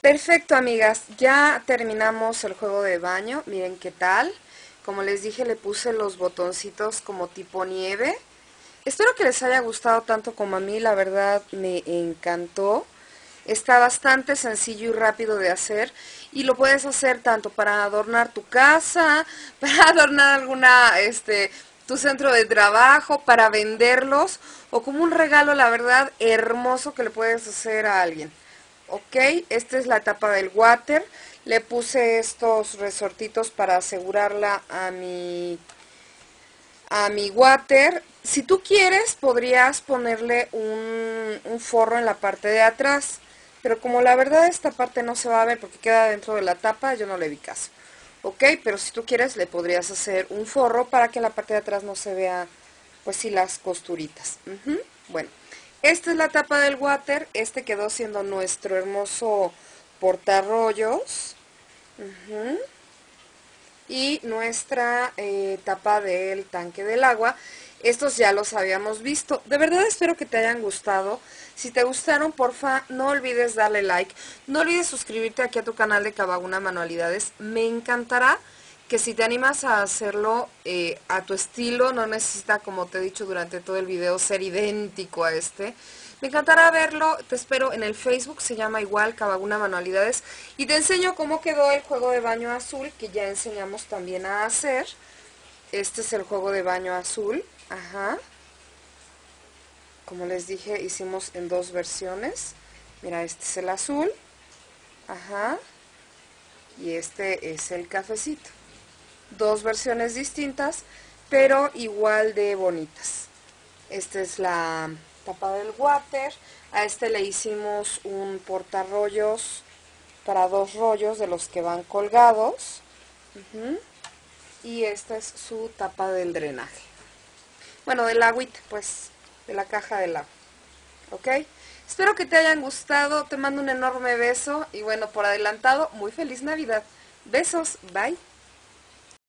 Perfecto, amigas. Ya terminamos el juego de baño. Miren qué tal. Como les dije, le puse los botoncitos como tipo nieve. Espero que les haya gustado tanto como a mí. La verdad me encantó. Está bastante sencillo y rápido de hacer. Y lo puedes hacer tanto para adornar tu casa, para adornar alguna, este, tu centro de trabajo, para venderlos. O como un regalo, la verdad, hermoso que le puedes hacer a alguien ok esta es la tapa del water. Le puse estos resortitos para asegurarla a mi a mi water. Si tú quieres podrías ponerle un, un forro en la parte de atrás pero como la verdad esta parte no se va a ver porque queda dentro de la tapa yo no le vi caso. Ok pero si tú quieres le podrías hacer un forro para que en la parte de atrás no se vea pues sí las costuritas. Bueno esta es la tapa del water, este quedó siendo nuestro hermoso portarrollos. Y nuestra eh, tapa del tanque del agua. Estos ya los habíamos visto. De verdad espero que te hayan gustado. Si te gustaron, porfa, no olvides darle like. No olvides suscribirte aquí a tu canal de Cabaguna Manualidades. Me encantará que si te animas a hacerlo eh, a tu estilo, no necesita, como te he dicho durante todo el video, ser idéntico a este. Me encantará verlo, te espero en el Facebook, se llama igual Cabaguna Manualidades. Y te enseño cómo quedó el juego de baño azul, que ya enseñamos también a hacer. Este es el juego de baño azul, ajá. Como les dije, hicimos en dos versiones. Mira, este es el azul, ajá. Y este es el cafecito dos versiones distintas, pero igual de bonitas. Esta es la tapa del water. A este le hicimos un portarrollos para dos rollos de los que van colgados. Y esta es su tapa del drenaje. Bueno, del agüita, pues, de la caja del agua. ¿Ok? Espero que te hayan gustado. Te mando un enorme beso. Y bueno, por adelantado, muy feliz Navidad. Besos. Bye.